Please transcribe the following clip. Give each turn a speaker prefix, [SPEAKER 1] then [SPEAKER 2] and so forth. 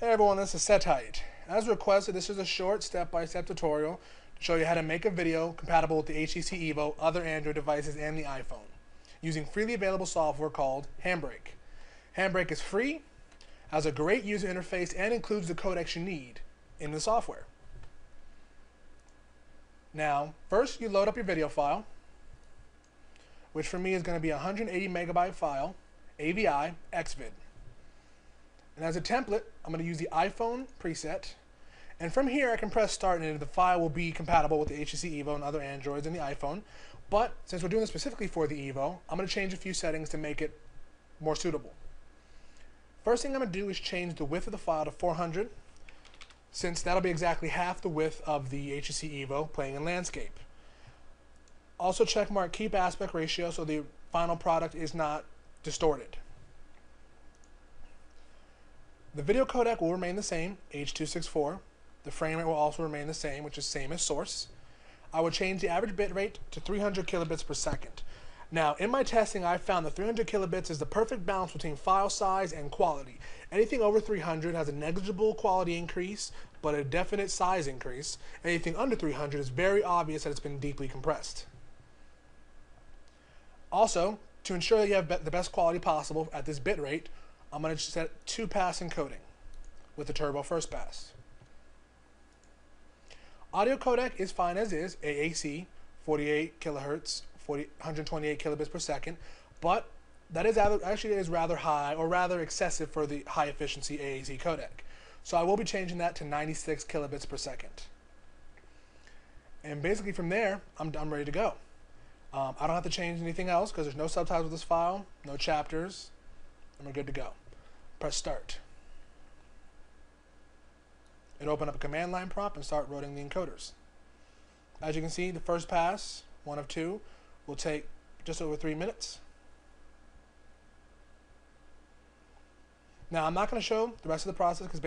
[SPEAKER 1] Hey everyone, this is Setite. As requested, this is a short step-by-step tutorial to show you how to make a video compatible with the HTC Evo, other Android devices, and the iPhone using freely available software called Handbrake. Handbrake is free, has a great user interface, and includes the codecs you need in the software. Now, first you load up your video file, which for me is going to be a 180 megabyte file, AVI, XVID. And as a template, I'm going to use the iPhone preset. And from here, I can press start, and the file will be compatible with the HTC Evo and other Androids and the iPhone. But since we're doing this specifically for the Evo, I'm going to change a few settings to make it more suitable. First thing I'm going to do is change the width of the file to 400, since that'll be exactly half the width of the HTC Evo playing in landscape. Also check mark keep aspect ratio so the final product is not distorted. The video codec will remain the same, H.264. The frame rate will also remain the same, which is same as source. I will change the average bit rate to 300 kilobits per second. Now, in my testing, I found that 300 kilobits is the perfect balance between file size and quality. Anything over 300 has a negligible quality increase, but a definite size increase. Anything under 300 is very obvious that it's been deeply compressed. Also, to ensure that you have the best quality possible at this bit rate, I'm going to set two pass encoding with the turbo first pass. Audio codec is fine as is, AAC, 48 kilohertz, 40, 128 kilobits per second, but that is actually is rather high or rather excessive for the high efficiency AAC codec. So I will be changing that to 96 kilobits per second. And basically from there, I'm, I'm ready to go. Um, I don't have to change anything else because there's no subtitles with this file, no chapters, and we're good to go. Press start. It'll open up a command line prompt and start loading the encoders. As you can see, the first pass, one of two, will take just over three minutes. Now, I'm not going to show the rest of the process because